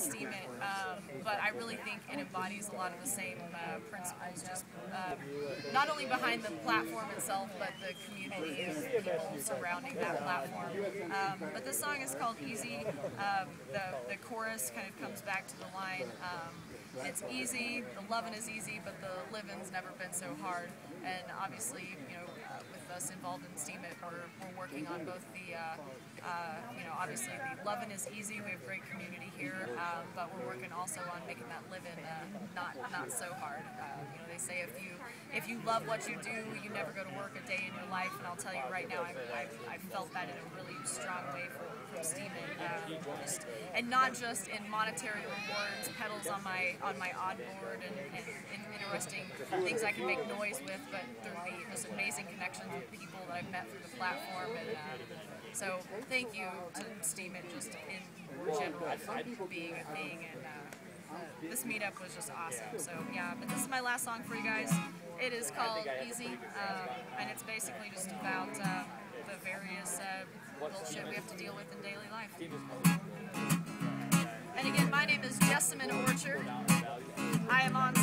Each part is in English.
Steemit, um, but I really think it embodies a lot of the same uh, principles, just uh, not only behind the platform itself, but the community of people surrounding that platform. Um, but the song is called Easy. Um, the, the chorus kind of comes back to the line. Um, it's easy, the loving is easy, but the living's never been so hard. And obviously, you know, uh, with us involved in Steemit, we're, we're working on both the, uh, uh, you know, obviously the loving is easy. We have great community here, um, but we're working also on making that living uh, not not so hard. You know, they say if you if you love what you do, you never go to work a day in your life. And I'll tell you right now, I, I, felt that in a really strong way from, from Steem uh, just, and not just in monetary rewards, pedals on my on my oddboard, and, and, and interesting things I can make noise with, but through the amazing connections with people that I've met through the platform. And uh, so, thank you to Steemit just in general for being a thing. And uh, this meetup was just awesome. So yeah, but this is my last song for you guys. It is called Easy, um, and it's basically just about um, the various uh, bullshit we have to deal with in daily life. And again, my name is Jessamyn Orchard. I am on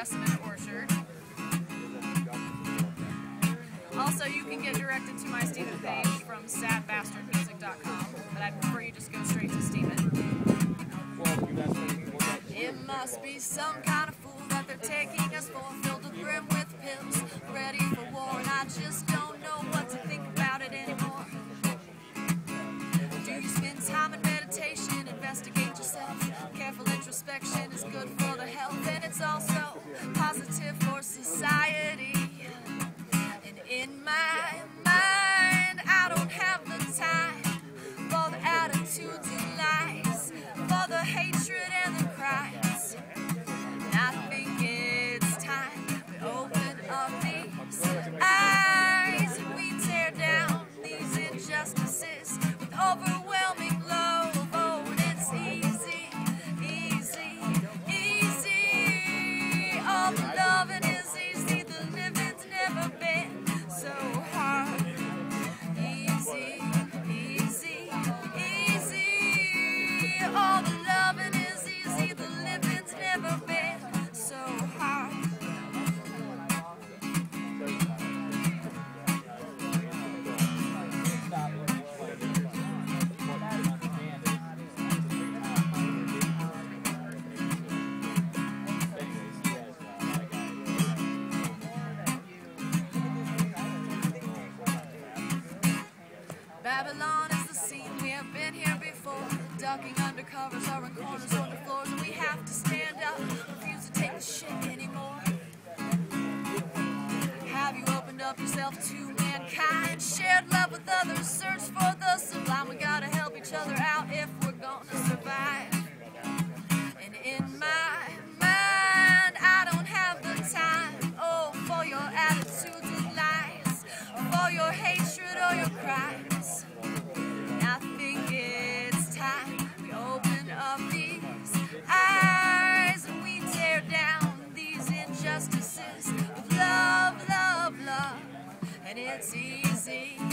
Jessamyn Orchard. Also, you can get directed to my It page from sadbastardmusic.com, but I prefer you just go straight to It. It must be some kind of fool that they're taking us for, filled to brim with pills, ready for war, and I just don't introspection is good for the health, and it's also positive for society. And in my mind, I don't have the time for the attitudes and lies, for the hatred and the crimes. And I think it's time we open up these eyes we tear down these injustices with overwhelming Babylon is the scene, we have been here before. Ducking under covers or in corners on the floors, and we have to stand up, refuse to take the shit anymore. Have you opened up yourself to mankind? Shared love with others, search for the sublime. We gotta help each other out it's easy,